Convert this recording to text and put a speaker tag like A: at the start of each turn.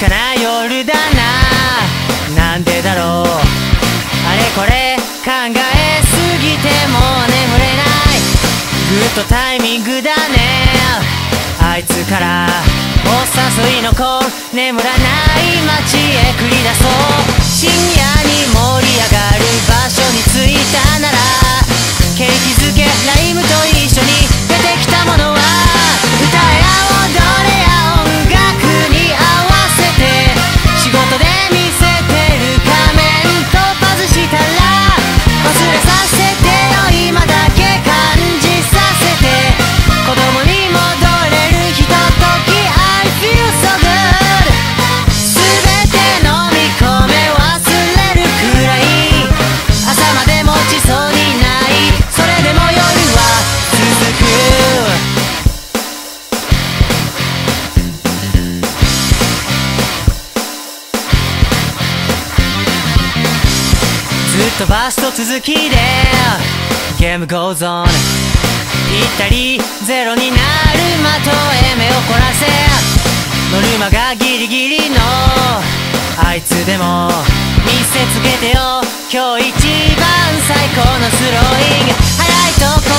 A: かな夜だな。なんでだろう。あれこれ考えすぎても眠れない。グッドタイミングだね。あいつからお誘いの子。眠らない街へ繰り出そう。深夜に盛り上がる場所に着いたなら。飛ばすと続きでゲームゴーゾーン行ったりゼロになる的へ目を凝らせ。ノルマがギリギリのあいつでも見せつけてよ。今日一番最高のスローイング。速いと